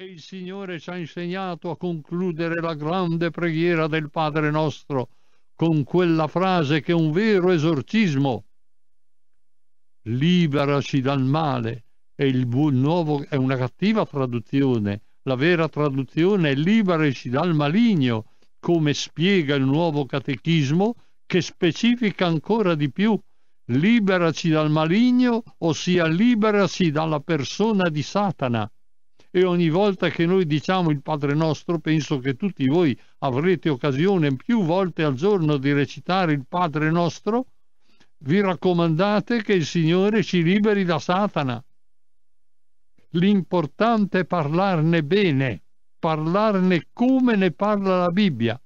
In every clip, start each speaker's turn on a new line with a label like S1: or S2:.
S1: e il Signore ci ha insegnato a concludere la grande preghiera del Padre nostro con quella frase che è un vero esorcismo. Liberaci dal male. E il nuovo è una cattiva traduzione. La vera traduzione è liberaci dal maligno, come spiega il nuovo catechismo, che specifica ancora di più liberaci dal maligno, ossia liberaci dalla persona di Satana. E ogni volta che noi diciamo il Padre nostro, penso che tutti voi avrete occasione più volte al giorno di recitare il Padre nostro, vi raccomandate che il Signore ci liberi da Satana. L'importante è parlarne bene, parlarne come ne parla la Bibbia.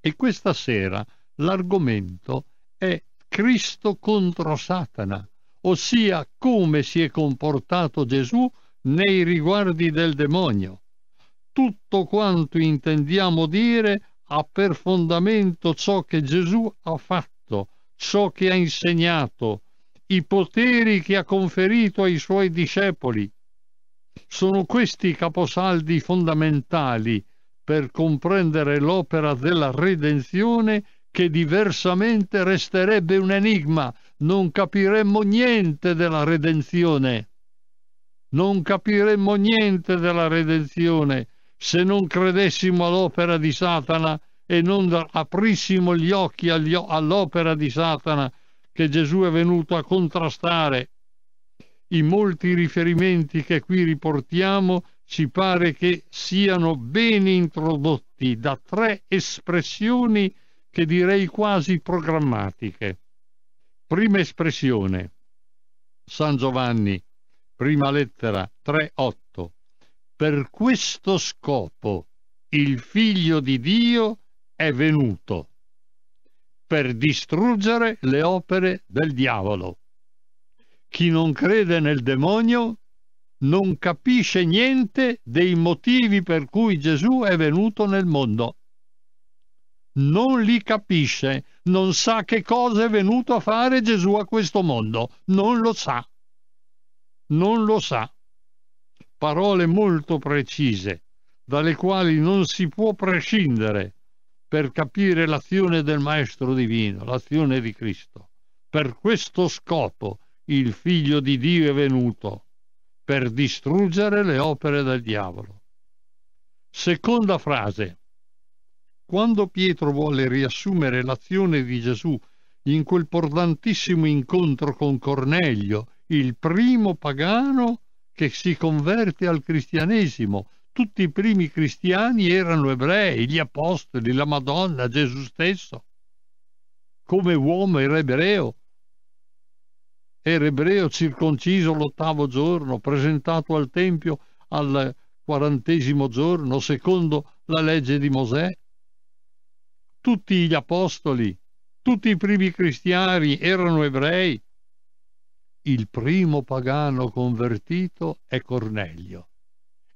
S1: E questa sera l'argomento è Cristo contro Satana, ossia come si è comportato Gesù nei riguardi del demonio. Tutto quanto intendiamo dire ha per fondamento ciò che Gesù ha fatto, ciò che ha insegnato, i poteri che ha conferito ai suoi discepoli. Sono questi i caposaldi fondamentali per comprendere l'opera della redenzione che diversamente resterebbe un enigma, non capiremmo niente della redenzione. Non capiremmo niente della redenzione se non credessimo all'opera di Satana e non aprissimo gli occhi all'opera di Satana che Gesù è venuto a contrastare. I molti riferimenti che qui riportiamo ci pare che siano ben introdotti da tre espressioni che direi quasi programmatiche. Prima espressione. San Giovanni, prima lettera 3.8. Per questo scopo il figlio di Dio è venuto per distruggere le opere del diavolo. Chi non crede nel demonio non capisce niente dei motivi per cui Gesù è venuto nel mondo non li capisce, non sa che cosa è venuto a fare Gesù a questo mondo, non lo sa, non lo sa. Parole molto precise, dalle quali non si può prescindere per capire l'azione del Maestro Divino, l'azione di Cristo. Per questo scopo il Figlio di Dio è venuto, per distruggere le opere del diavolo. Seconda frase quando Pietro vuole riassumere l'azione di Gesù in quel portantissimo incontro con Cornelio, il primo pagano che si converte al cristianesimo, tutti i primi cristiani erano ebrei, gli apostoli, la Madonna, Gesù stesso. Come uomo era ebreo. Era ebreo circonciso l'ottavo giorno, presentato al Tempio al quarantesimo giorno, secondo la legge di Mosè tutti gli apostoli, tutti i primi cristiani erano ebrei. Il primo pagano convertito è Cornelio.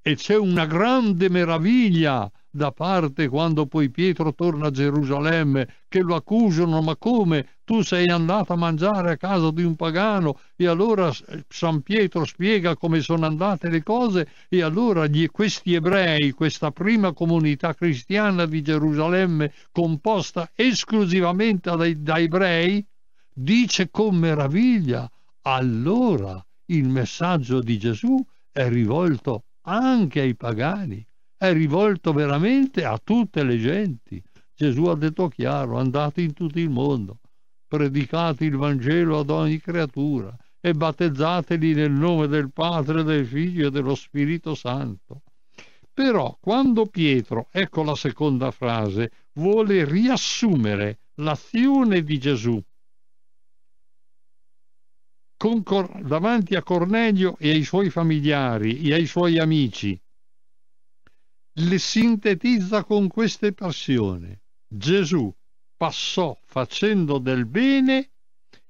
S1: E c'è una grande meraviglia da parte quando poi Pietro torna a Gerusalemme, che lo accusano, ma come tu sei andato a mangiare a casa di un pagano? E allora San Pietro spiega come sono andate le cose e allora gli, questi ebrei, questa prima comunità cristiana di Gerusalemme, composta esclusivamente da, da ebrei, dice con meraviglia, allora il messaggio di Gesù è rivolto anche ai pagani è rivolto veramente a tutte le genti. Gesù ha detto chiaro, andate in tutto il mondo, predicate il Vangelo ad ogni creatura e battezzateli nel nome del Padre, del Figlio e dello Spirito Santo. Però quando Pietro, ecco la seconda frase, vuole riassumere l'azione di Gesù davanti a Cornelio e ai suoi familiari e ai suoi amici, le sintetizza con queste passioni. Gesù passò facendo del bene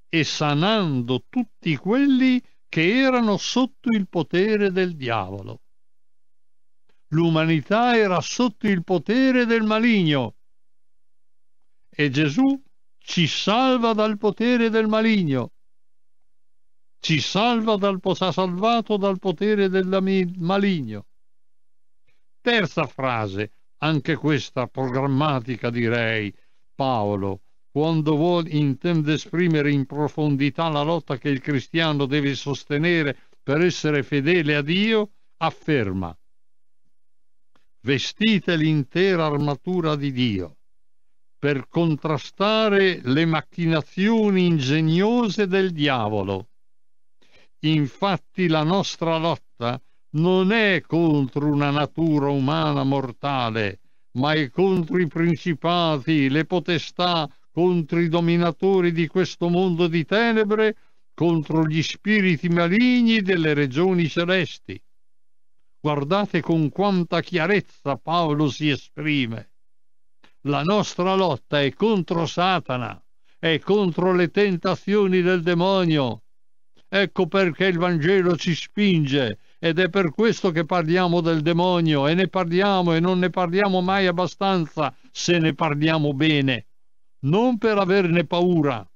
S1: e sanando tutti quelli che erano sotto il potere del diavolo. L'umanità era sotto il potere del maligno e Gesù ci salva dal potere del maligno, ci salva dal, ha salvato dal potere del maligno Terza frase, anche questa programmatica direi, Paolo, quando vuole intende esprimere in profondità la lotta che il cristiano deve sostenere per essere fedele a Dio, afferma vestite l'intera armatura di Dio per contrastare le macchinazioni ingegnose del diavolo. Infatti la nostra lotta non è contro una natura umana mortale, ma è contro i principati, le potestà, contro i dominatori di questo mondo di tenebre, contro gli spiriti maligni delle regioni celesti. Guardate con quanta chiarezza Paolo si esprime. La nostra lotta è contro Satana, è contro le tentazioni del demonio. Ecco perché il Vangelo ci spinge ed è per questo che parliamo del demonio e ne parliamo e non ne parliamo mai abbastanza se ne parliamo bene. Non per averne paura,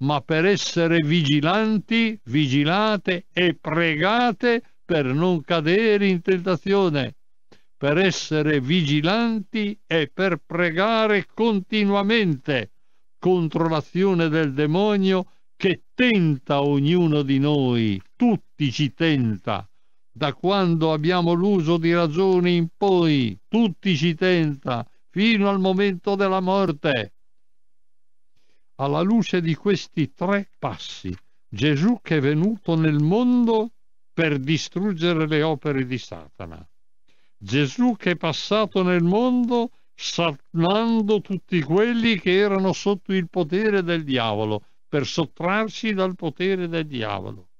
S1: ma per essere vigilanti, vigilate e pregate per non cadere in tentazione, per essere vigilanti e per pregare continuamente contro l'azione del demonio che tenta ognuno di noi, tutti ci tenta. Da quando abbiamo l'uso di ragione in poi, tutti ci tenta, fino al momento della morte alla luce di questi tre passi. Gesù che è venuto nel mondo per distruggere le opere di Satana. Gesù che è passato nel mondo sanando tutti quelli che erano sotto il potere del diavolo, per sottrarsi dal potere del diavolo.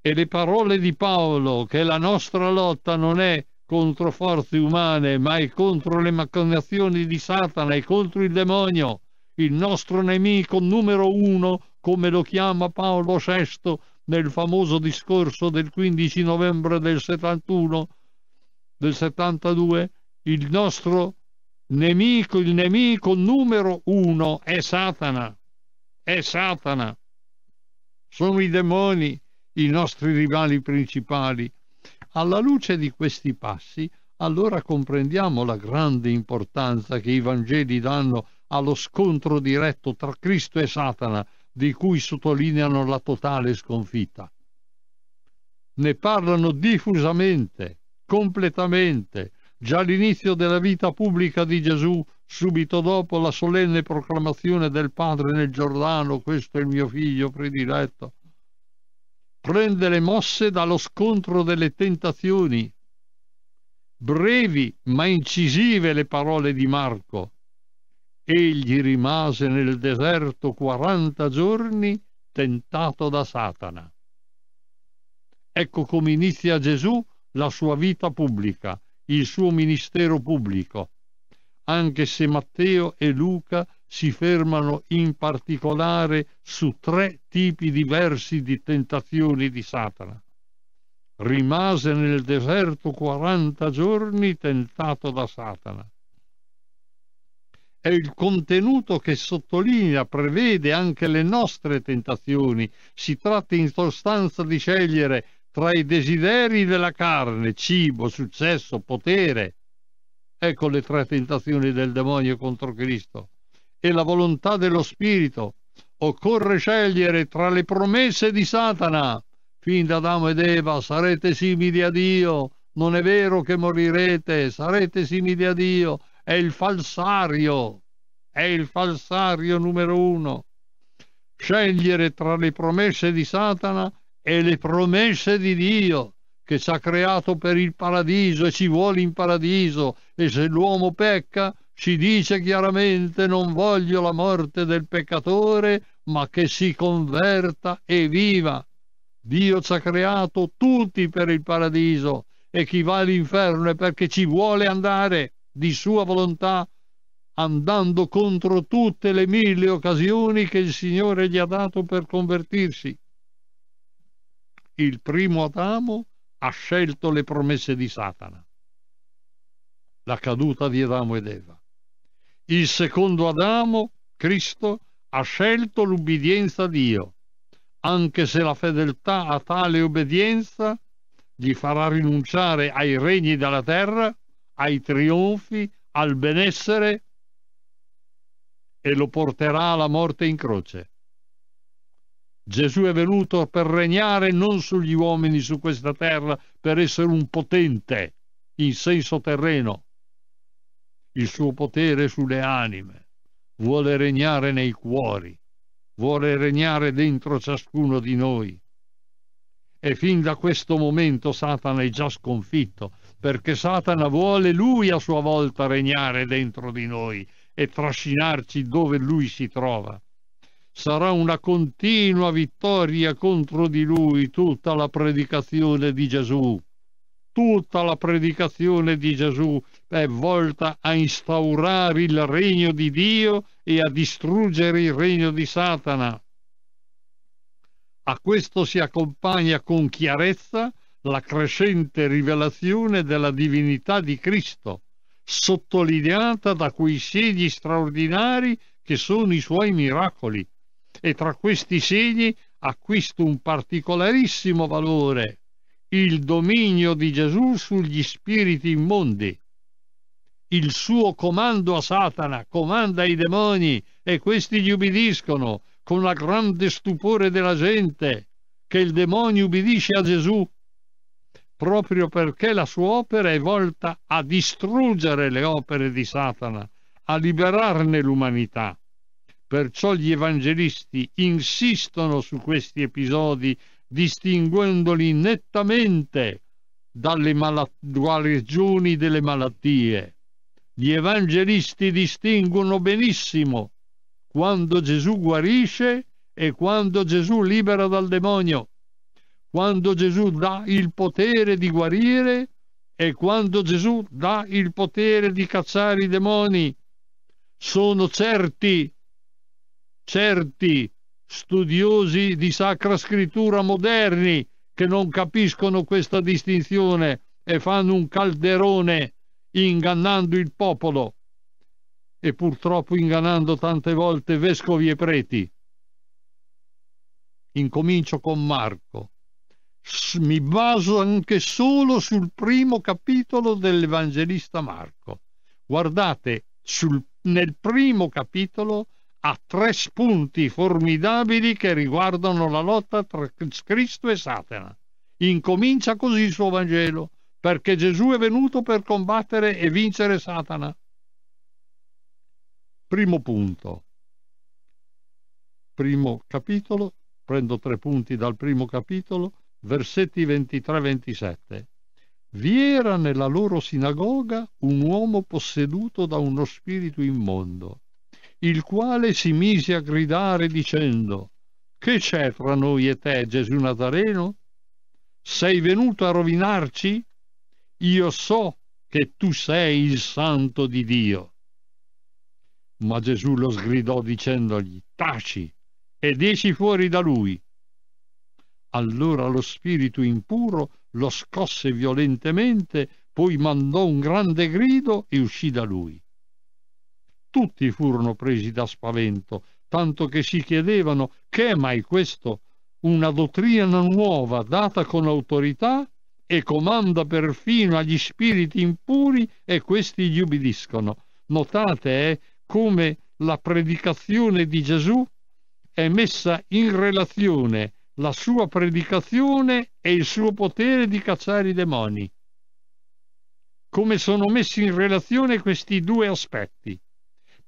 S1: E le parole di Paolo, che la nostra lotta non è contro forze umane, ma è contro le macchinazioni di Satana e contro il demonio, il nostro nemico numero uno, come lo chiama Paolo VI nel famoso discorso del 15 novembre del 71, del 72, il nostro nemico, il nemico numero uno è Satana, è Satana. Sono i demoni i nostri rivali principali. Alla luce di questi passi, allora comprendiamo la grande importanza che i Vangeli danno allo scontro diretto tra Cristo e Satana, di cui sottolineano la totale sconfitta. Ne parlano diffusamente, completamente, già all'inizio della vita pubblica di Gesù, subito dopo la solenne proclamazione del Padre nel Giordano, questo è il mio figlio prediletto. Prende le mosse dallo scontro delle tentazioni. Brevi ma incisive le parole di Marco egli rimase nel deserto quaranta giorni tentato da Satana. Ecco come inizia Gesù la sua vita pubblica, il suo ministero pubblico, anche se Matteo e Luca si fermano in particolare su tre tipi diversi di tentazioni di Satana. Rimase nel deserto quaranta giorni tentato da Satana è il contenuto che sottolinea, prevede anche le nostre tentazioni. Si tratta in sostanza di scegliere tra i desideri della carne, cibo, successo, potere. Ecco le tre tentazioni del demonio contro Cristo. E la volontà dello Spirito. Occorre scegliere tra le promesse di Satana. Fin da Adamo ed Eva sarete simili a Dio. Non è vero che morirete, sarete simili a Dio è il falsario, è il falsario numero uno. Scegliere tra le promesse di Satana e le promesse di Dio che ci ha creato per il paradiso e ci vuole in paradiso e se l'uomo pecca ci dice chiaramente non voglio la morte del peccatore ma che si converta e viva. Dio ci ha creato tutti per il paradiso e chi va all'inferno è perché ci vuole andare di sua volontà, andando contro tutte le mille occasioni che il Signore gli ha dato per convertirsi. Il primo Adamo ha scelto le promesse di Satana, la caduta di Adamo ed Eva. Il secondo Adamo, Cristo, ha scelto l'ubbidienza a Dio, anche se la fedeltà a tale obbedienza gli farà rinunciare ai regni della terra ai trionfi, al benessere e lo porterà alla morte in croce. Gesù è venuto per regnare non sugli uomini su questa terra, per essere un potente in senso terreno. Il suo potere sulle anime vuole regnare nei cuori, vuole regnare dentro ciascuno di noi. E fin da questo momento Satana è già sconfitto, perché Satana vuole lui a sua volta regnare dentro di noi e trascinarci dove lui si trova. Sarà una continua vittoria contro di lui tutta la predicazione di Gesù. Tutta la predicazione di Gesù è volta a instaurare il regno di Dio e a distruggere il regno di Satana. A questo si accompagna con chiarezza la crescente rivelazione della divinità di Cristo, sottolineata da quei segni straordinari che sono i suoi miracoli. E tra questi segni acquista un particolarissimo valore il dominio di Gesù sugli spiriti immondi. Il suo comando a Satana comanda i demoni e questi gli ubbidiscono con la grande stupore della gente che il demonio ubbidisce a Gesù proprio perché la sua opera è volta a distruggere le opere di Satana, a liberarne l'umanità. Perciò gli evangelisti insistono su questi episodi distinguendoli nettamente dalle guarigioni delle malattie. Gli evangelisti distinguono benissimo quando Gesù guarisce e quando Gesù libera dal demonio, quando Gesù dà il potere di guarire e quando Gesù dà il potere di cacciare i demoni. Sono certi, certi studiosi di Sacra Scrittura moderni che non capiscono questa distinzione e fanno un calderone ingannando il popolo e purtroppo ingannando tante volte vescovi e preti. Incomincio con Marco. Mi baso anche solo sul primo capitolo dell'Evangelista Marco. Guardate, sul, nel primo capitolo ha tre spunti formidabili che riguardano la lotta tra Cristo e Satana. Incomincia così il suo Vangelo, perché Gesù è venuto per combattere e vincere Satana. Primo punto. Primo capitolo, prendo tre punti dal primo capitolo, versetti 23-27. Vi era nella loro sinagoga un uomo posseduto da uno spirito immondo il quale si mise a gridare dicendo Che c'è tra noi e te, Gesù Nazareno? Sei venuto a rovinarci? Io so che tu sei il santo di Dio. Ma Gesù lo sgridò dicendogli Taci ed esci fuori da lui. Allora lo spirito impuro lo scosse violentemente, poi mandò un grande grido e uscì da lui. Tutti furono presi da spavento, tanto che si chiedevano che è mai questo? Una dottrina nuova data con autorità e comanda perfino agli spiriti impuri e questi gli ubbidiscono. Notate eh, come la predicazione di Gesù è messa in relazione la sua predicazione e il suo potere di cacciare i demoni. Come sono messi in relazione questi due aspetti?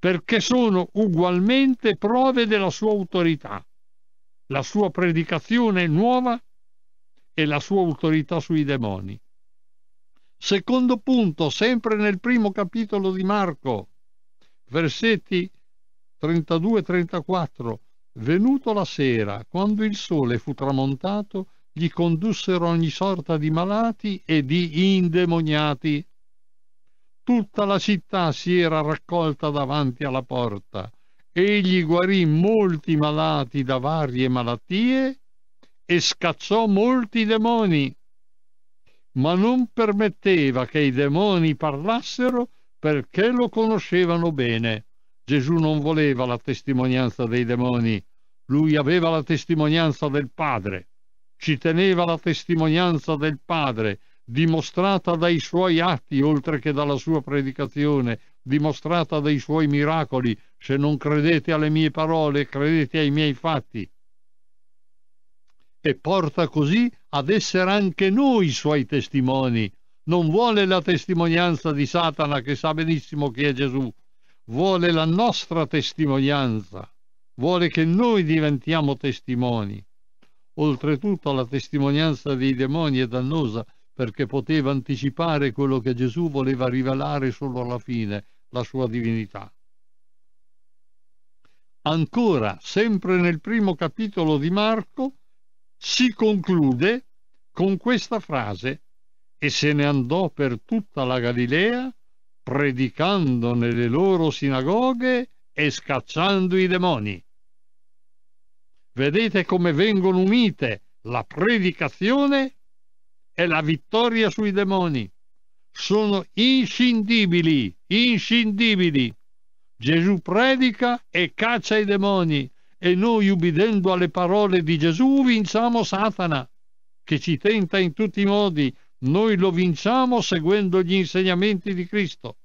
S1: Perché sono ugualmente prove della sua autorità, la sua predicazione nuova e la sua autorità sui demoni. Secondo punto, sempre nel primo capitolo di Marco, versetti 32-34, venuto la sera, quando il sole fu tramontato, gli condussero ogni sorta di malati e di indemoniati Tutta la città si era raccolta davanti alla porta. Egli guarì molti malati da varie malattie e scacciò molti demoni, ma non permetteva che i demoni parlassero perché lo conoscevano bene. Gesù non voleva la testimonianza dei demoni, lui aveva la testimonianza del Padre, ci teneva la testimonianza del Padre, dimostrata dai suoi atti oltre che dalla sua predicazione, dimostrata dai suoi miracoli. Se non credete alle mie parole, credete ai miei fatti. E porta così ad essere anche noi suoi testimoni. Non vuole la testimonianza di Satana che sa benissimo chi è Gesù, vuole la nostra testimonianza, vuole che noi diventiamo testimoni. Oltretutto la testimonianza dei demoni è dannosa perché poteva anticipare quello che Gesù voleva rivelare solo alla fine, la sua divinità. Ancora, sempre nel primo capitolo di Marco, si conclude con questa frase e se ne andò per tutta la Galilea, predicando nelle loro sinagoghe e scacciando i demoni. Vedete come vengono unite la predicazione e la vittoria sui demoni. Sono inscindibili, inscindibili. Gesù predica e caccia i demoni e noi, ubbidendo alle parole di Gesù, vinciamo Satana, che ci tenta in tutti i modi. Noi lo vinciamo seguendo gli insegnamenti di Cristo.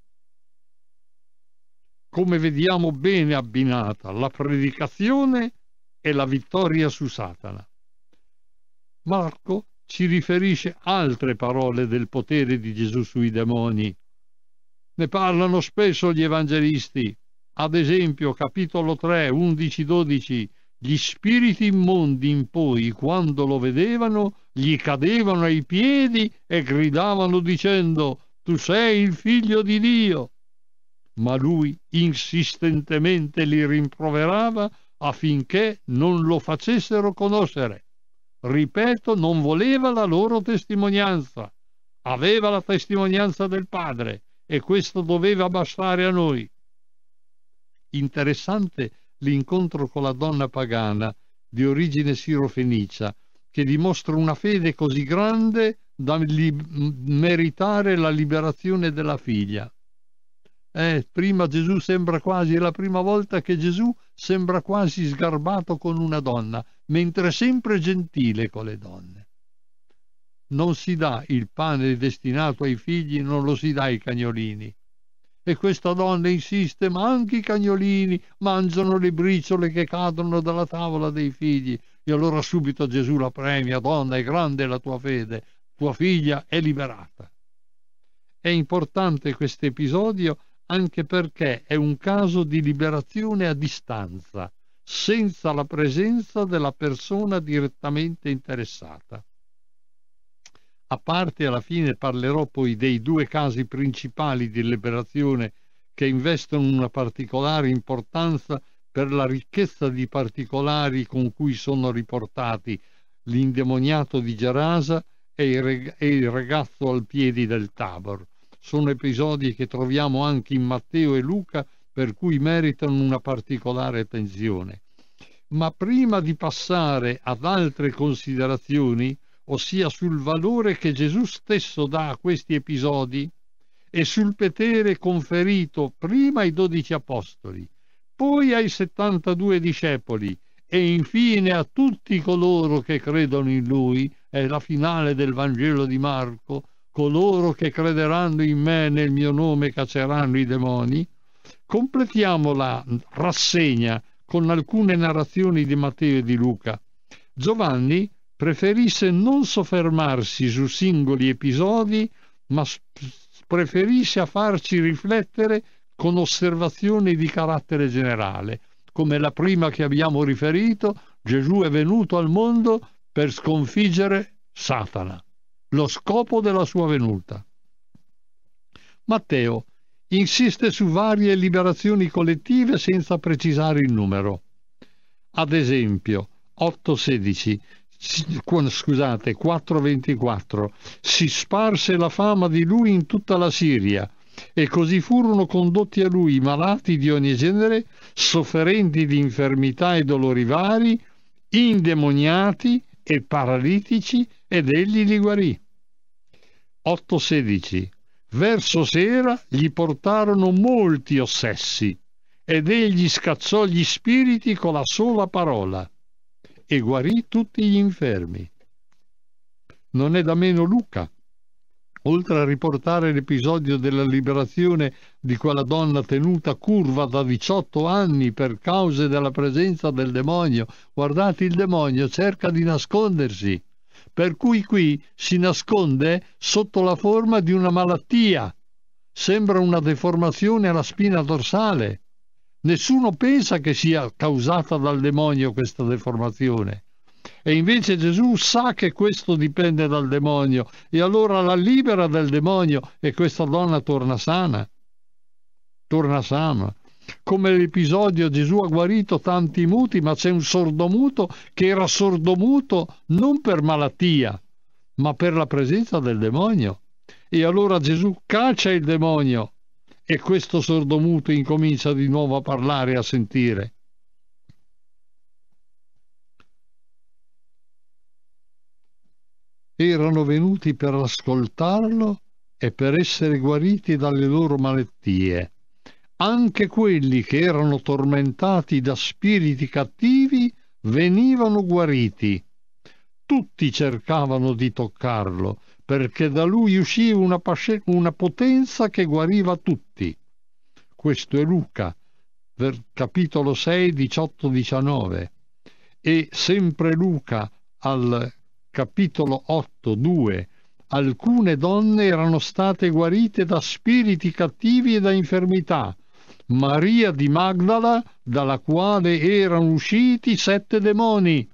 S1: Come vediamo bene abbinata la predicazione e la vittoria su Satana. Marco ci riferisce altre parole del potere di Gesù sui demoni. Ne parlano spesso gli evangelisti. Ad esempio, capitolo 3, 11-12, gli spiriti immondi in poi, quando lo vedevano, gli cadevano ai piedi e gridavano dicendo Tu sei il figlio di Dio. Ma lui insistentemente li rimproverava affinché non lo facessero conoscere. Ripeto, non voleva la loro testimonianza, aveva la testimonianza del Padre e questo doveva bastare a noi. Interessante l'incontro con la donna pagana di origine sirofenicia, che dimostra una fede così grande da meritare la liberazione della figlia. Eh, prima Gesù sembra quasi, è la prima volta che Gesù sembra quasi sgarbato con una donna, mentre è sempre gentile con le donne. Non si dà il pane destinato ai figli, non lo si dà ai cagnolini. E questa donna insiste, ma anche i cagnolini mangiano le briciole che cadono dalla tavola dei figli. E allora subito Gesù la premia, donna, è grande la tua fede, tua figlia è liberata. È importante questo episodio anche perché è un caso di liberazione a distanza, senza la presenza della persona direttamente interessata. A parte alla fine parlerò poi dei due casi principali di liberazione che investono una particolare importanza per la ricchezza di particolari con cui sono riportati l'indemoniato di Gerasa e il ragazzo al piedi del Tabor sono episodi che troviamo anche in Matteo e Luca per cui meritano una particolare attenzione. Ma prima di passare ad altre considerazioni, ossia sul valore che Gesù stesso dà a questi episodi e sul potere conferito prima ai dodici apostoli, poi ai settantadue discepoli e infine a tutti coloro che credono in Lui, è la finale del Vangelo di Marco, coloro che crederanno in me nel mio nome cacceranno i demoni, completiamo la rassegna con alcune narrazioni di Matteo e di Luca. Giovanni preferisse non soffermarsi su singoli episodi, ma preferisce a farci riflettere con osservazioni di carattere generale, come la prima che abbiamo riferito, Gesù è venuto al mondo per sconfiggere Satana lo scopo della sua venuta. Matteo insiste su varie liberazioni collettive senza precisare il numero. Ad esempio, 8.16, scusate, 4.24, si sparse la fama di lui in tutta la Siria e così furono condotti a lui malati di ogni genere, sofferenti di infermità e dolori vari, indemoniati e paralitici ed egli li guarì. 8.16 Verso sera gli portarono molti ossessi ed egli scacciò gli spiriti con la sola parola e guarì tutti gli infermi. Non è da meno Luca oltre a riportare l'episodio della liberazione di quella donna tenuta curva da 18 anni per cause della presenza del demonio, guardate il demonio cerca di nascondersi, per cui qui si nasconde sotto la forma di una malattia, sembra una deformazione alla spina dorsale. Nessuno pensa che sia causata dal demonio questa deformazione. E invece Gesù sa che questo dipende dal demonio e allora la libera dal demonio e questa donna torna sana. Torna sana. Come l'episodio Gesù ha guarito tanti muti, ma c'è un sordomuto che era sordomuto non per malattia, ma per la presenza del demonio. E allora Gesù caccia il demonio e questo sordomuto incomincia di nuovo a parlare e a sentire. erano venuti per ascoltarlo e per essere guariti dalle loro malattie. Anche quelli che erano tormentati da spiriti cattivi venivano guariti. Tutti cercavano di toccarlo, perché da lui usciva una, pasce- una potenza che guariva tutti. Questo è Luca, capitolo 6, 18-19. E sempre Luca al capitolo 8, 2, alcune donne erano state guarite da spiriti cattivi e da infermità. Maria di Magdala, dalla quale erano usciti sette demoni.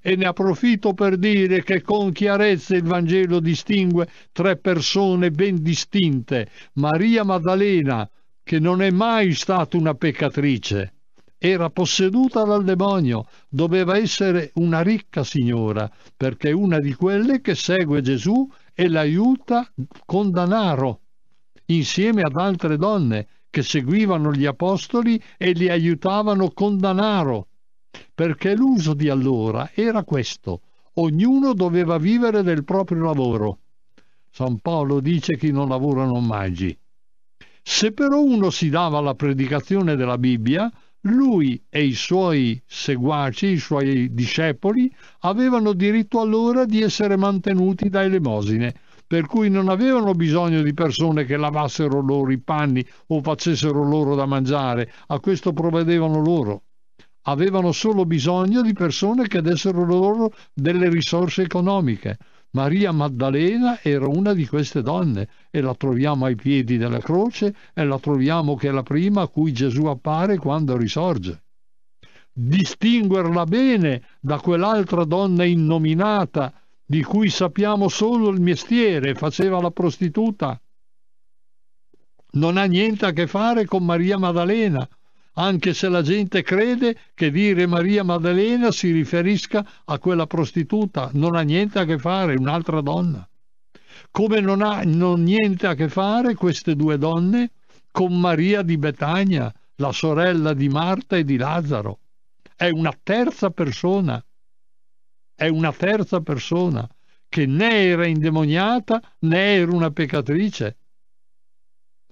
S1: E ne approfitto per dire che con chiarezza il Vangelo distingue tre persone ben distinte. Maria Maddalena, che non è mai stata una peccatrice, era posseduta dal demonio, doveva essere una ricca signora, perché è una di quelle che segue Gesù e l'aiuta con danaro, insieme ad altre donne che seguivano gli apostoli e li aiutavano con danaro, perché l'uso di allora era questo, ognuno doveva vivere del proprio lavoro. San Paolo dice chi non lavora non mangi. Se però uno si dava alla predicazione della Bibbia, lui e i suoi seguaci, i suoi discepoli, avevano diritto allora di essere mantenuti da elemosine, per cui non avevano bisogno di persone che lavassero loro i panni o facessero loro da mangiare, a questo provvedevano loro. Avevano solo bisogno di persone che dessero loro delle risorse economiche, Maria Maddalena era una di queste donne e la troviamo ai piedi della croce e la troviamo che è la prima a cui Gesù appare quando risorge. Distinguerla bene da quell'altra donna innominata di cui sappiamo solo il mestiere, faceva la prostituta. Non ha niente a che fare con Maria Maddalena, anche se la gente crede che dire Maria Maddalena si riferisca a quella prostituta, non ha niente a che fare, un'altra donna. Come non ha non niente a che fare queste due donne con Maria di Betania, la sorella di Marta e di Lazzaro. È una terza persona, è una terza persona che né era indemoniata né era una peccatrice,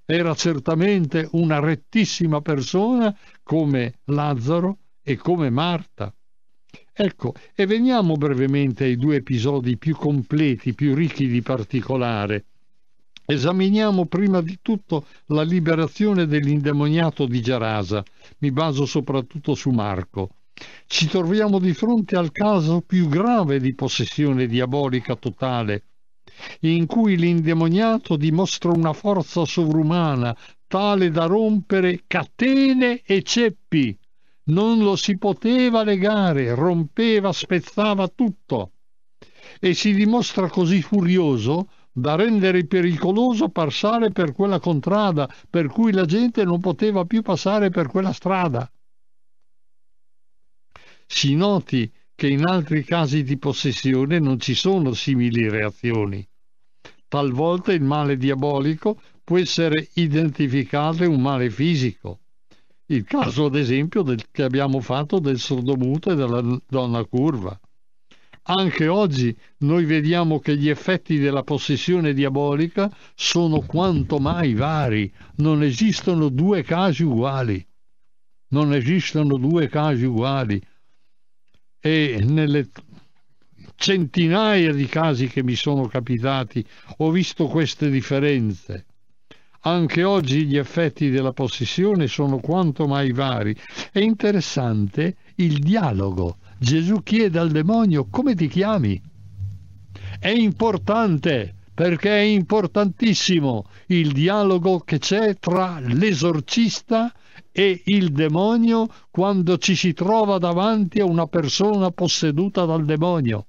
S1: era certamente una rettissima persona come Lazzaro e come Marta. Ecco, e veniamo brevemente ai due episodi più completi, più ricchi di particolare. Esaminiamo prima di tutto la liberazione dell'indemoniato di Gerasa. Mi baso soprattutto su Marco. Ci troviamo di fronte al caso più grave di possessione diabolica totale in cui l'indemoniato dimostra una forza sovrumana tale da rompere catene e ceppi. Non lo si poteva legare, rompeva, spezzava tutto. E si dimostra così furioso da rendere pericoloso passare per quella contrada, per cui la gente non poteva più passare per quella strada. Si noti che in altri casi di possessione non ci sono simili reazioni. Talvolta il male diabolico può essere identificato un male fisico. Il caso, ad esempio, del, che abbiamo fatto del sordomuto e della donna curva. Anche oggi noi vediamo che gli effetti della possessione diabolica sono quanto mai vari. Non esistono due casi uguali. Non esistono due casi uguali. E nelle centinaia di casi che mi sono capitati, ho visto queste differenze. Anche oggi gli effetti della possessione sono quanto mai vari. È interessante il dialogo. Gesù chiede al demonio come ti chiami? È importante perché è importantissimo il dialogo che c'è tra l'esorcista e il demonio quando ci si trova davanti a una persona posseduta dal demonio.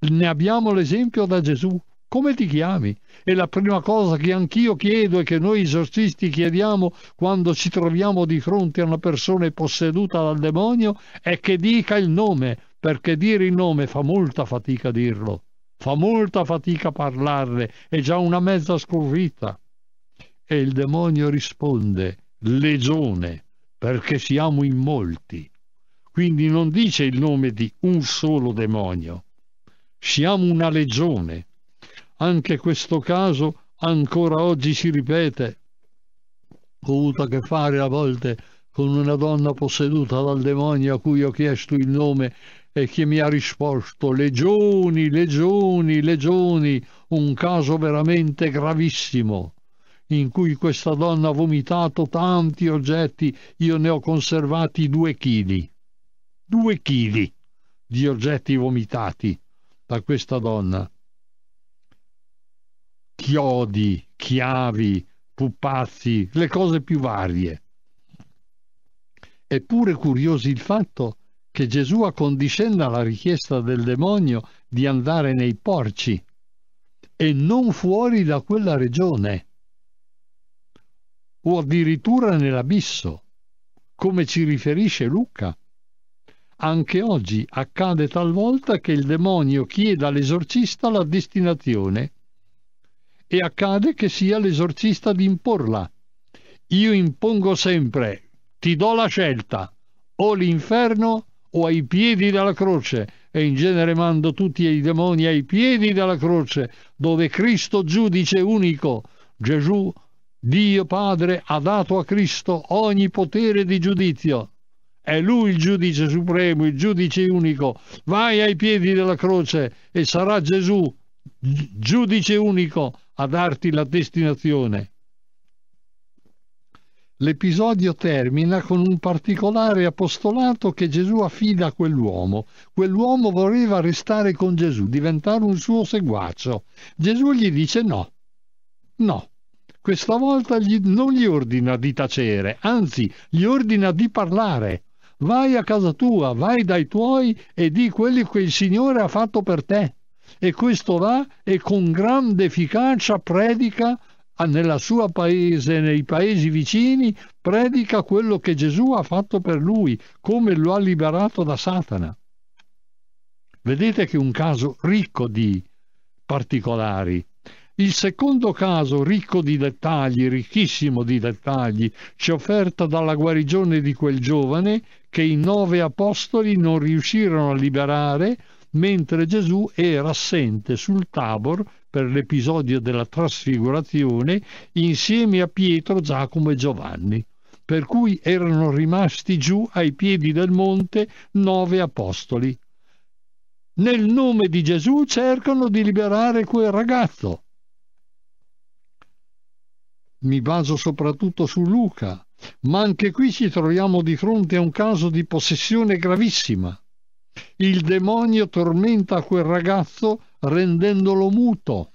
S1: Ne abbiamo l'esempio da Gesù. Come ti chiami? E la prima cosa che anch'io chiedo e che noi esorcisti chiediamo quando ci troviamo di fronte a una persona posseduta dal demonio è che dica il nome, perché dire il nome fa molta fatica dirlo, fa molta fatica parlarne, è già una mezza sconfitta. E il demonio risponde, legione, perché siamo in molti. Quindi non dice il nome di un solo demonio, siamo una legione. Anche questo caso ancora oggi si ripete. Ho avuto a che fare a volte con una donna posseduta dal demonio a cui ho chiesto il nome e che mi ha risposto legioni, legioni, legioni, un caso veramente gravissimo in cui questa donna ha vomitato tanti oggetti, io ne ho conservati due chili. Due chili di oggetti vomitati da questa donna. Chiodi, chiavi, pupazzi, le cose più varie. Eppure curiosi il fatto che Gesù accondiscenda alla richiesta del demonio di andare nei porci e non fuori da quella regione o addirittura nell'abisso, come ci riferisce Luca. Anche oggi accade talvolta che il demonio chieda all'esorcista la destinazione e accade che sia l'esorcista ad imporla. Io impongo sempre, ti do la scelta, o l'inferno o ai piedi della croce, e in genere mando tutti i demoni ai piedi della croce, dove Cristo giudice unico, Gesù, Dio Padre, ha dato a Cristo ogni potere di giudizio è lui il giudice supremo, il giudice unico. Vai ai piedi della croce e sarà Gesù, giudice unico, a darti la destinazione. L'episodio termina con un particolare apostolato che Gesù affida a quell'uomo. Quell'uomo voleva restare con Gesù, diventare un suo seguacio. Gesù gli dice no, no. Questa volta gli, non gli ordina di tacere, anzi gli ordina di parlare. Vai a casa tua, vai dai tuoi e di quelli che il Signore ha fatto per te. E questo va e con grande efficacia predica nella sua paese, nei paesi vicini, predica quello che Gesù ha fatto per lui, come lo ha liberato da Satana. Vedete che è un caso ricco di particolari. Il secondo caso, ricco di dettagli, ricchissimo di dettagli, ci offerta dalla guarigione di quel giovane che i nove apostoli non riuscirono a liberare mentre Gesù era assente sul Tabor per l'episodio della trasfigurazione insieme a Pietro, Giacomo e Giovanni, per cui erano rimasti giù ai piedi del monte nove apostoli. Nel nome di Gesù cercano di liberare quel ragazzo mi baso soprattutto su Luca, ma anche qui ci troviamo di fronte a un caso di possessione gravissima. Il demonio tormenta quel ragazzo rendendolo muto,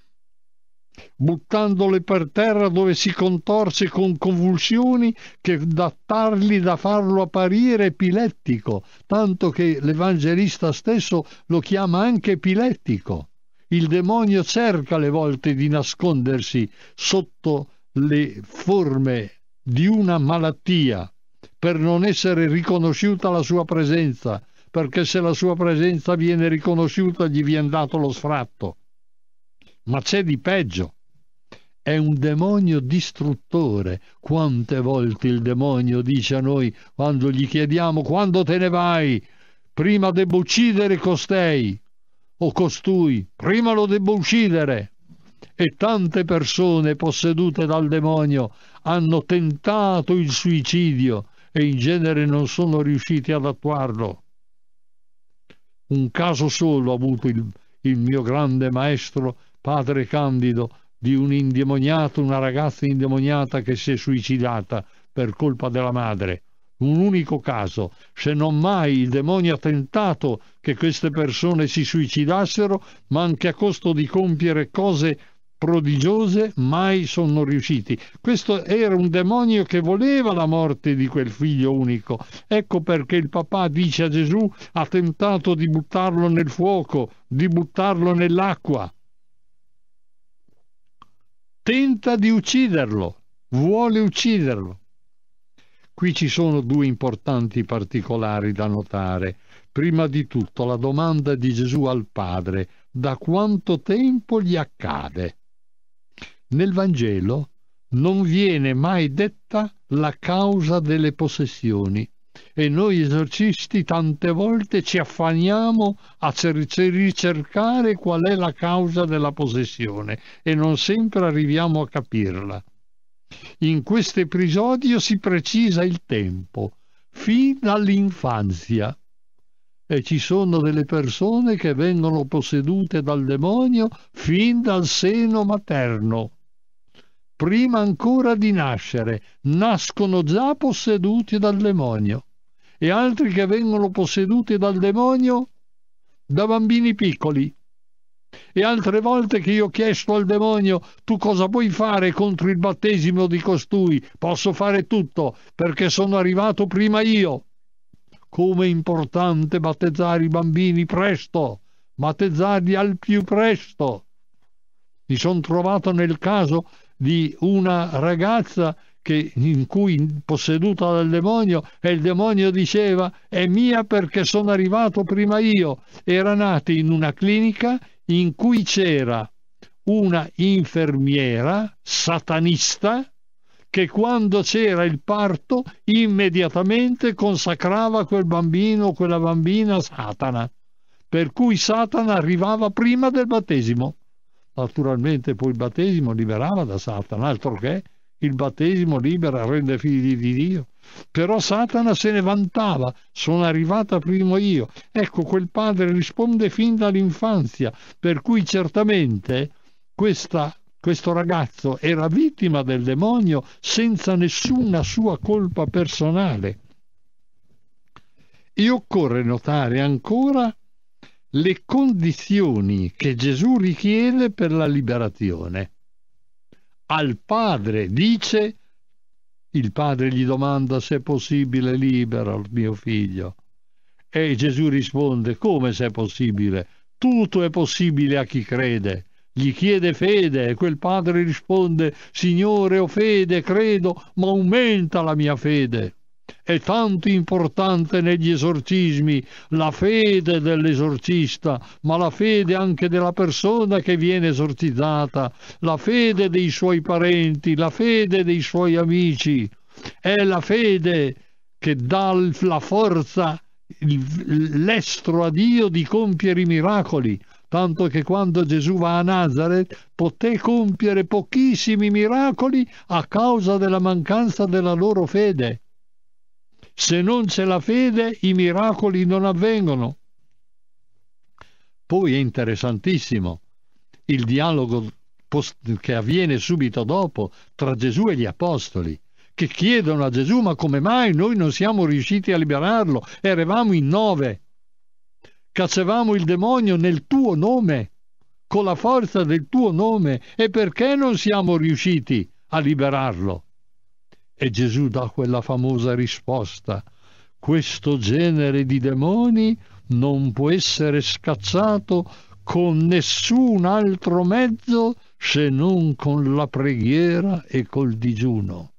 S1: buttandolo per terra dove si contorce con convulsioni che da tarli da farlo apparire epilettico, tanto che l'Evangelista stesso lo chiama anche epilettico. Il demonio cerca alle volte di nascondersi sotto le forme di una malattia per non essere riconosciuta la sua presenza, perché se la sua presenza viene riconosciuta gli viene dato lo sfratto. Ma c'è di peggio. È un demonio distruttore. Quante volte il demonio dice a noi quando gli chiediamo quando te ne vai? Prima debbo uccidere costei o costui, prima lo debbo uccidere e tante persone possedute dal demonio hanno tentato il suicidio e in genere non sono riusciti ad attuarlo. Un caso solo ha avuto il, il mio grande maestro, padre Candido, di un indemoniato, una ragazza indemoniata che si è suicidata per colpa della madre. Un unico caso, se non mai il demonio ha tentato che queste persone si suicidassero, ma anche a costo di compiere cose prodigiose mai sono riusciti. Questo era un demonio che voleva la morte di quel figlio unico. Ecco perché il papà dice a Gesù ha tentato di buttarlo nel fuoco, di buttarlo nell'acqua. Tenta di ucciderlo, vuole ucciderlo. Qui ci sono due importanti particolari da notare. Prima di tutto la domanda di Gesù al Padre, da quanto tempo gli accade? Nel Vangelo non viene mai detta la causa delle possessioni e noi esorcisti tante volte ci affanniamo a ricercare qual è la causa della possessione e non sempre arriviamo a capirla. In questo episodio si precisa il tempo, fin dall'infanzia. E ci sono delle persone che vengono possedute dal demonio fin dal seno materno prima ancora di nascere, nascono già posseduti dal demonio, e altri che vengono posseduti dal demonio da bambini piccoli. E altre volte che io ho chiesto al demonio tu cosa puoi fare contro il battesimo di costui? Posso fare tutto perché sono arrivato prima io. Come è importante battezzare i bambini presto, battezzarli al più presto. Mi sono trovato nel caso di una ragazza che, in cui posseduta dal demonio e il demonio diceva è mia perché sono arrivato prima io. Era nata in una clinica in cui c'era una infermiera satanista che quando c'era il parto immediatamente consacrava quel bambino o quella bambina a Satana, per cui Satana arrivava prima del battesimo. Naturalmente poi il battesimo liberava da Satana, altro che il battesimo libera, rende figli di Dio. Però Satana se ne vantava, sono arrivata prima io. Ecco, quel padre risponde fin dall'infanzia, per cui certamente questa, questo ragazzo era vittima del demonio senza nessuna sua colpa personale. E occorre notare ancora le condizioni che Gesù richiede per la liberazione. Al padre dice, il padre gli domanda se è possibile libera il mio figlio. E Gesù risponde, come se è possibile? Tutto è possibile a chi crede. Gli chiede fede e quel padre risponde, Signore, ho fede, credo, ma aumenta la mia fede. È tanto importante negli esorcismi la fede dell'esorcista, ma la fede anche della persona che viene esorcizzata, la fede dei suoi parenti, la fede dei suoi amici. È la fede che dà la forza, l'estro a Dio di compiere i miracoli, tanto che quando Gesù va a Nazareth poté compiere pochissimi miracoli a causa della mancanza della loro fede. Se non c'è la fede, i miracoli non avvengono. Poi è interessantissimo il dialogo che avviene subito dopo tra Gesù e gli apostoli, che chiedono a Gesù ma come mai noi non siamo riusciti a liberarlo? Eravamo in nove, cacciavamo il demonio nel tuo nome, con la forza del tuo nome, e perché non siamo riusciti a liberarlo? E Gesù dà quella famosa risposta. Questo genere di demoni non può essere scacciato con nessun altro mezzo se non con la preghiera e col digiuno.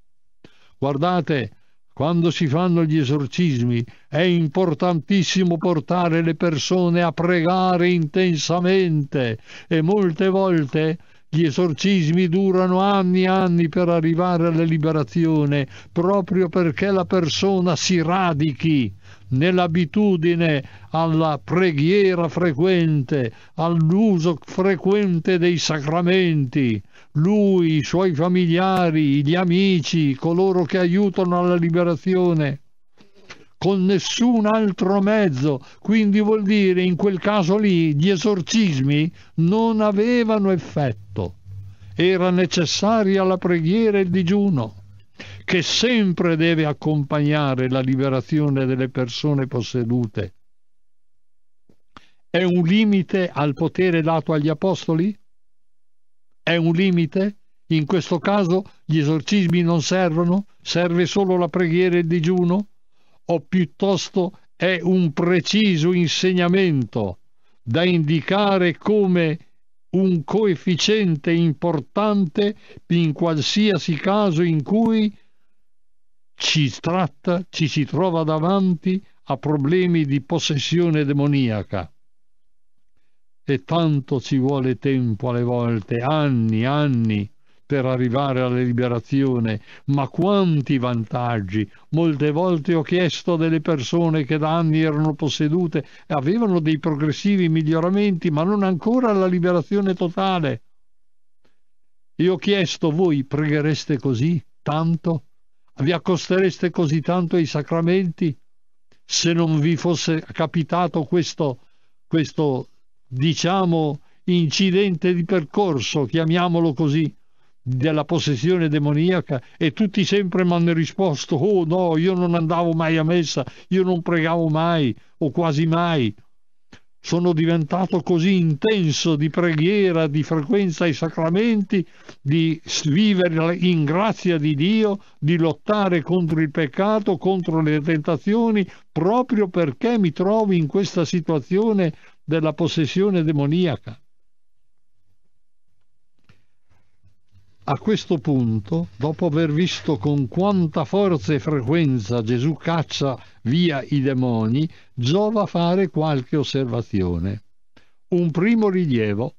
S1: Guardate, quando si fanno gli esorcismi è importantissimo portare le persone a pregare intensamente e molte volte gli esorcismi durano anni e anni per arrivare alla liberazione, proprio perché la persona si radichi nell'abitudine alla preghiera frequente, all'uso frequente dei sacramenti. Lui, i suoi familiari, gli amici, coloro che aiutano alla liberazione. Con nessun altro mezzo. Quindi vuol dire in quel caso lì gli esorcismi non avevano effetto. Era necessaria la preghiera e il digiuno, che sempre deve accompagnare la liberazione delle persone possedute. È un limite al potere dato agli apostoli? È un limite? In questo caso gli esorcismi non servono? Serve solo la preghiera e il digiuno? O piuttosto è un preciso insegnamento da indicare come un coefficiente importante in qualsiasi caso in cui ci tratta, ci si trova davanti a problemi di possessione demoniaca. E tanto ci vuole tempo alle volte, anni, anni, per arrivare alla liberazione, ma quanti vantaggi! Molte volte ho chiesto delle persone che da anni erano possedute e avevano dei progressivi miglioramenti, ma non ancora la liberazione totale. E ho chiesto, voi preghereste così tanto? Vi accostereste così tanto ai sacramenti? Se non vi fosse capitato questo, questo diciamo, incidente di percorso, chiamiamolo così, della possessione demoniaca e tutti sempre mi hanno risposto oh no io non andavo mai a messa io non pregavo mai o quasi mai. Sono diventato così intenso di preghiera di frequenza ai sacramenti di vivere in grazia di Dio di lottare contro il peccato contro le tentazioni proprio perché mi trovo in questa situazione della possessione demoniaca A questo punto, dopo aver visto con quanta forza e frequenza Gesù caccia via i demoni, giova fare qualche osservazione. Un primo rilievo.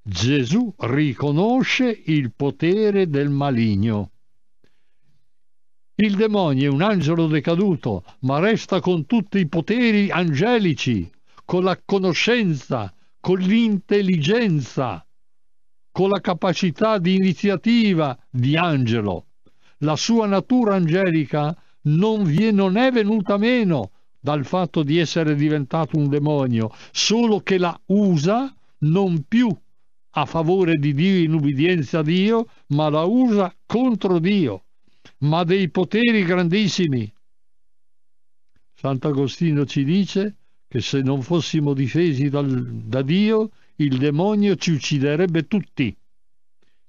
S1: Gesù riconosce il potere del maligno. Il demonio è un angelo decaduto, ma resta con tutti i poteri angelici, con la conoscenza, con l'intelligenza con la capacità di iniziativa di angelo. La sua natura angelica non, vie, non è venuta meno dal fatto di essere diventato un demonio, solo che la usa non più a favore di Dio in ubbidienza a Dio, ma la usa contro Dio, ma dei poteri grandissimi. Sant'Agostino ci dice che se non fossimo difesi dal, da Dio, il demonio ci ucciderebbe tutti.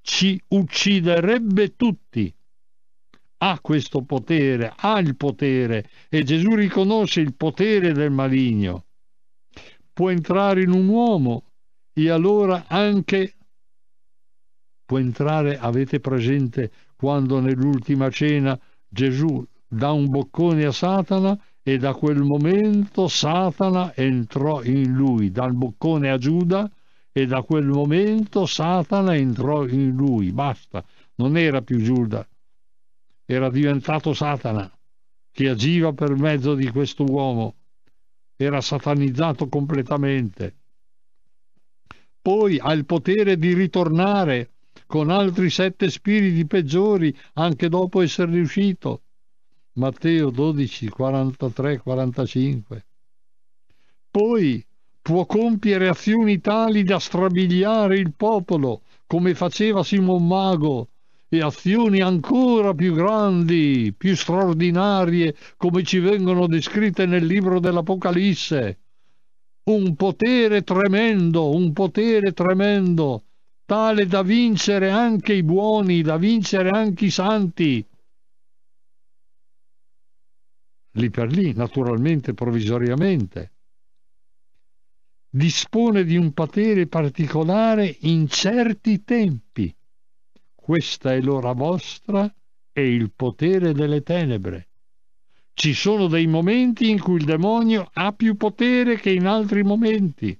S1: Ci ucciderebbe tutti. Ha questo potere, ha il potere e Gesù riconosce il potere del maligno. Può entrare in un uomo e allora anche può entrare, avete presente quando nell'ultima cena Gesù dà un boccone a Satana e da quel momento Satana entrò in lui, dal boccone a Giuda e da quel momento Satana entrò in lui, basta, non era più Giuda, era diventato Satana che agiva per mezzo di questo uomo, era satanizzato completamente. Poi ha il potere di ritornare con altri sette spiriti peggiori anche dopo essere riuscito. Matteo 12, 43, 45. Poi può compiere azioni tali da strabiliare il popolo, come faceva Simon Mago, e azioni ancora più grandi, più straordinarie, come ci vengono descritte nel libro dell'Apocalisse. Un potere tremendo, un potere tremendo, tale da vincere anche i buoni, da vincere anche i santi. Lì per lì, naturalmente, provvisoriamente dispone di un potere particolare in certi tempi. Questa è l'ora vostra e il potere delle tenebre. Ci sono dei momenti in cui il demonio ha più potere che in altri momenti.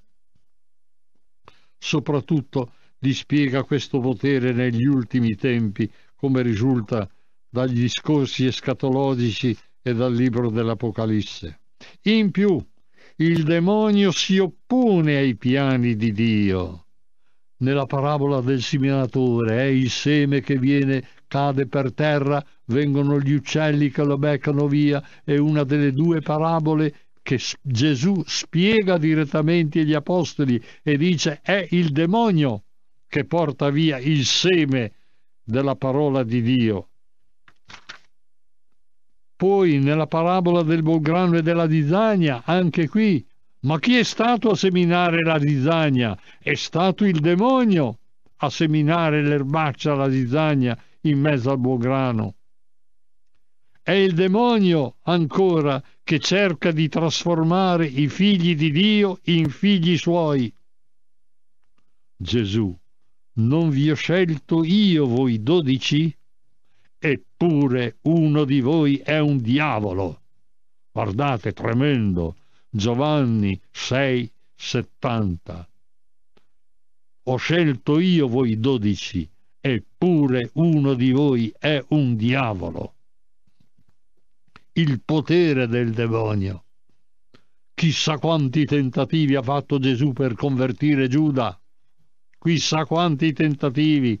S1: Soprattutto dispiega questo potere negli ultimi tempi, come risulta dagli discorsi escatologici e dal libro dell'Apocalisse. In più, il demonio si oppone ai piani di Dio. nella parabola del seminatore, è il seme che viene, cade per terra, vengono gli uccelli che lo beccano via, è una delle due parabole che Gesù spiega direttamente agli apostoli e dice è il demonio che porta via il seme della parola di Dio. Poi nella parabola del Bolgrano e della Dizagna, anche qui ma chi è stato a seminare la zizzagna? È stato il demonio a seminare l'erbaccia, la zizzagna in mezzo al buon grano. È il demonio ancora che cerca di trasformare i figli di Dio in figli suoi. Gesù, non vi ho scelto io voi dodici? Eppure uno di voi è un diavolo. Guardate, tremendo Giovanni 6, 70. Ho scelto io voi dodici, eppure uno di voi è un diavolo. Il potere del demonio. Chissà quanti tentativi ha fatto Gesù per convertire Giuda. Chissà quanti tentativi,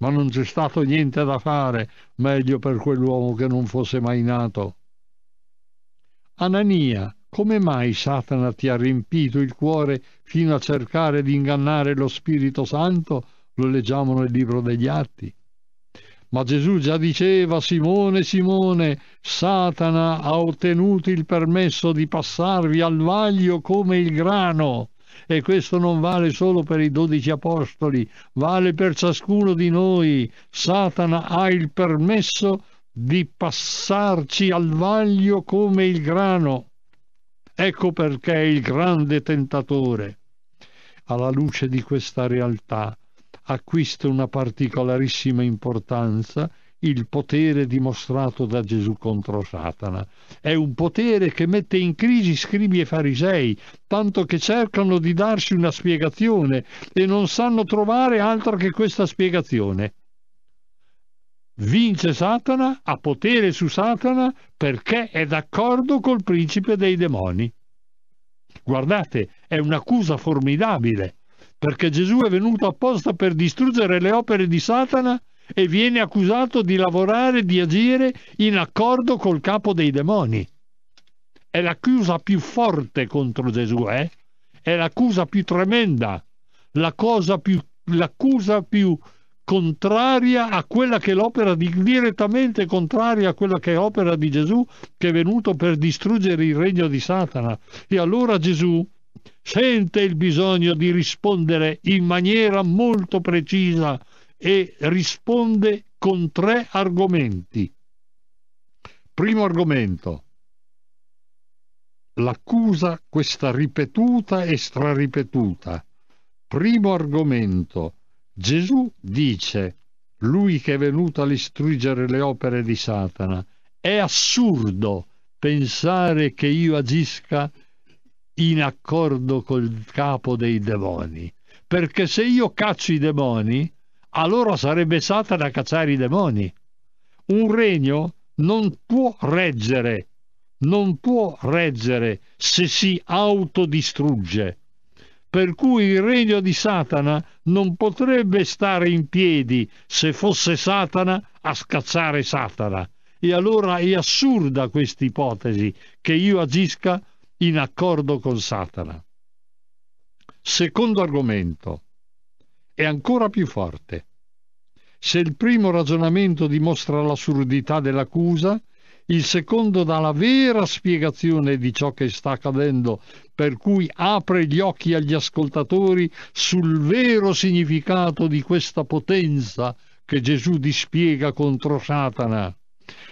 S1: ma non c'è stato niente da fare, meglio per quell'uomo che non fosse mai nato. Anania come mai Satana ti ha riempito il cuore fino a cercare di ingannare lo Spirito Santo? Lo leggiamo nel libro degli Atti. Ma Gesù già diceva, Simone, Simone, Satana ha ottenuto il permesso di passarvi al vaglio come il grano. E questo non vale solo per i dodici apostoli, vale per ciascuno di noi. Satana ha il permesso di passarci al vaglio come il grano. Ecco perché il grande tentatore, alla luce di questa realtà, acquista una particolarissima importanza il potere dimostrato da Gesù contro Satana. È un potere che mette in crisi scribi e farisei, tanto che cercano di darsi una spiegazione e non sanno trovare altro che questa spiegazione. Vince Satana, ha potere su Satana perché è d'accordo col principe dei demoni. Guardate, è un'accusa formidabile, perché Gesù è venuto apposta per distruggere le opere di Satana e viene accusato di lavorare, di agire in accordo col capo dei demoni. È l'accusa più forte contro Gesù, eh? È l'accusa più tremenda, la più, l'accusa più contraria a quella che è l'opera di, direttamente contraria a quella che è opera di Gesù che è venuto per distruggere il regno di Satana. E allora Gesù sente il bisogno di rispondere in maniera molto precisa e risponde con tre argomenti. Primo argomento. L'accusa, questa ripetuta e straripetuta. Primo argomento Gesù dice, lui che è venuto a distruggere le opere di Satana, è assurdo pensare che io agisca in accordo col capo dei demoni, perché se io caccio i demoni, allora sarebbe Satana a cacciare i demoni. Un regno non può reggere, non può reggere se si autodistrugge per cui il regno di Satana non potrebbe stare in piedi se fosse Satana a scacciare Satana. E allora è assurda questa ipotesi che io agisca in accordo con Satana. Secondo argomento, è ancora più forte. Se il primo ragionamento dimostra l'assurdità dell'accusa, il secondo dà la vera spiegazione di ciò che sta accadendo, per cui apre gli occhi agli ascoltatori sul vero significato di questa potenza che Gesù dispiega contro Satana.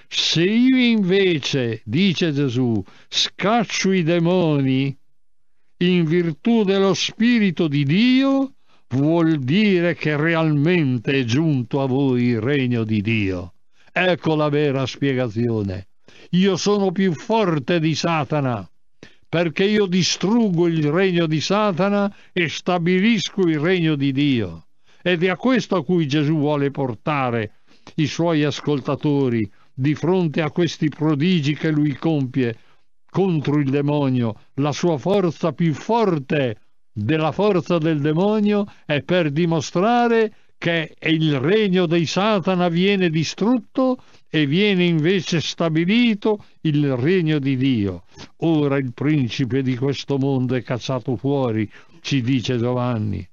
S1: Se io invece, dice Gesù, scaccio i demoni in virtù dello Spirito di Dio, vuol dire che realmente è giunto a voi il regno di Dio. Ecco la vera spiegazione. Io sono più forte di Satana, perché io distruggo il regno di Satana e stabilisco il regno di Dio. Ed è a questo a cui Gesù vuole portare i suoi ascoltatori di fronte a questi prodigi che lui compie contro il demonio. La sua forza più forte della forza del demonio è per dimostrare che il regno di Satana viene distrutto e viene invece stabilito il regno di Dio. Ora il principe di questo mondo è cacciato fuori, ci dice Giovanni.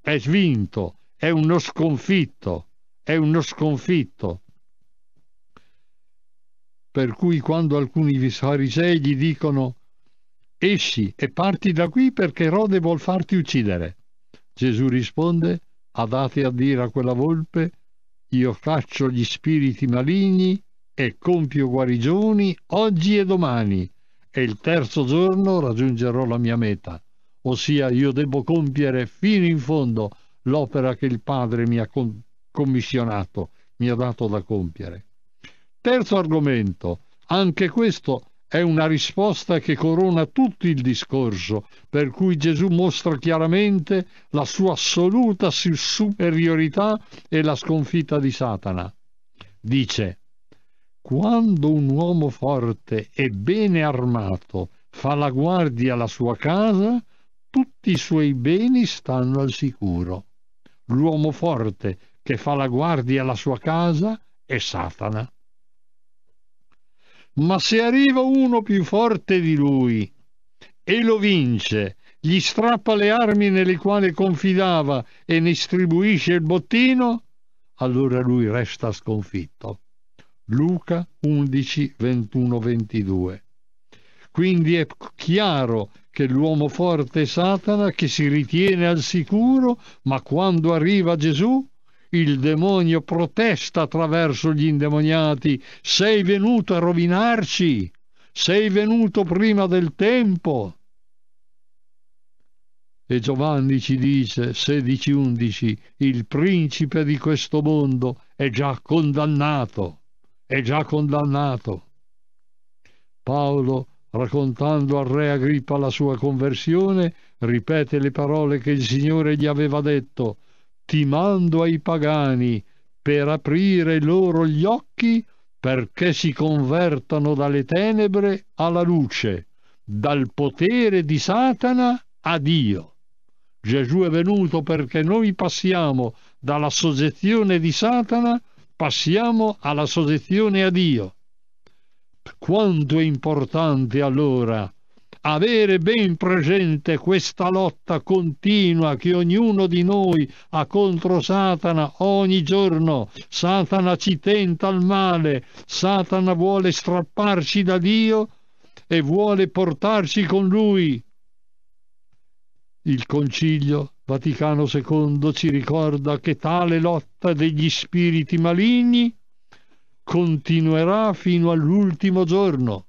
S1: È svinto, è uno sconfitto, è uno sconfitto. Per cui quando alcuni farisei gli dicono esci e parti da qui perché Erode vuol farti uccidere, Gesù risponde andate a dire a quella volpe io caccio gli spiriti maligni e compio guarigioni oggi e domani e il terzo giorno raggiungerò la mia meta, ossia io devo compiere fino in fondo l'opera che il Padre mi ha commissionato, mi ha dato da compiere. Terzo argomento, anche questo è una risposta che corona tutto il discorso, per cui Gesù mostra chiaramente la sua assoluta superiorità e la sconfitta di Satana. Dice, quando un uomo forte e bene armato fa la guardia alla sua casa, tutti i suoi beni stanno al sicuro. L'uomo forte che fa la guardia alla sua casa è Satana. Ma se arriva uno più forte di lui e lo vince, gli strappa le armi nelle quali confidava e ne distribuisce il bottino, allora lui resta sconfitto. Luca 11, 21, 22. Quindi è chiaro che l'uomo forte è Satana che si ritiene al sicuro, ma quando arriva Gesù il demonio protesta attraverso gli indemoniati, sei venuto a rovinarci, sei venuto prima del tempo. E Giovanni ci dice, 16-11, il principe di questo mondo è già condannato, è già condannato. Paolo, raccontando al re Agrippa la sua conversione, ripete le parole che il Signore gli aveva detto, ti mando ai pagani per aprire loro gli occhi perché si convertano dalle tenebre alla luce, dal potere di Satana a Dio. Gesù è venuto perché noi passiamo dalla soggezione di Satana, passiamo alla soggezione a Dio. Quanto è importante allora avere ben presente questa lotta continua che ognuno di noi ha contro Satana ogni giorno. Satana ci tenta al male, Satana vuole strapparci da Dio e vuole portarci con lui. Il Concilio Vaticano II ci ricorda che tale lotta degli spiriti maligni continuerà fino all'ultimo giorno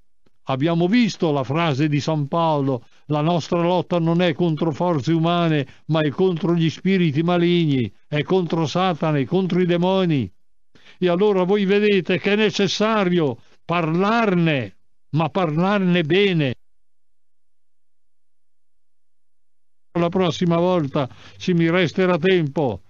S1: Abbiamo visto la frase di San Paolo, la nostra lotta non è contro forze umane, ma è contro gli spiriti maligni, è contro Satana, è contro i demoni. E allora voi vedete che è necessario parlarne, ma parlarne bene. La prossima volta, se mi resterà tempo,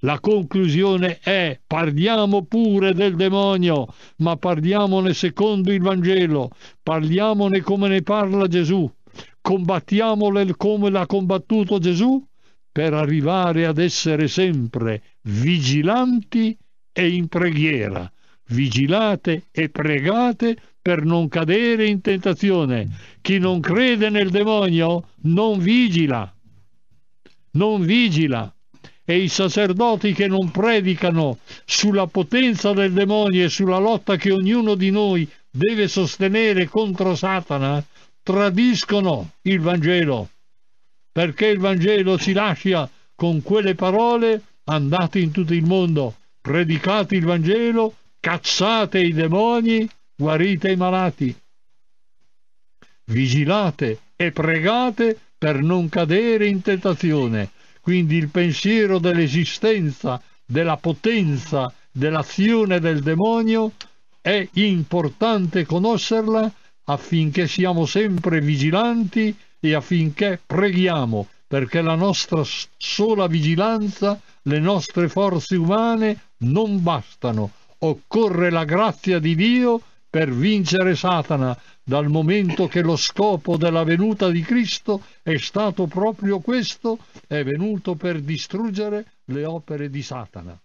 S1: la conclusione è parliamo pure del demonio, ma parliamone secondo il Vangelo, parliamone come ne parla Gesù, combattiamole come l'ha combattuto Gesù per arrivare ad essere sempre vigilanti e in preghiera. Vigilate e pregate per non cadere in tentazione. Chi non crede nel demonio non vigila. Non vigila e i sacerdoti che non predicano sulla potenza del demonio e sulla lotta che ognuno di noi deve sostenere contro Satana, tradiscono il Vangelo, perché il Vangelo ci lascia con quelle parole andate in tutto il mondo, predicate il Vangelo, cacciate i demoni, guarite i malati. Vigilate e pregate per non cadere in tentazione quindi il pensiero dell'esistenza, della potenza, dell'azione del demonio è importante conoscerla affinché siamo sempre vigilanti e affinché preghiamo, perché la nostra sola vigilanza, le nostre forze umane non bastano. Occorre la grazia di Dio per vincere Satana, dal momento che lo scopo della venuta di Cristo è stato proprio questo, è venuto per distruggere le opere di Satana.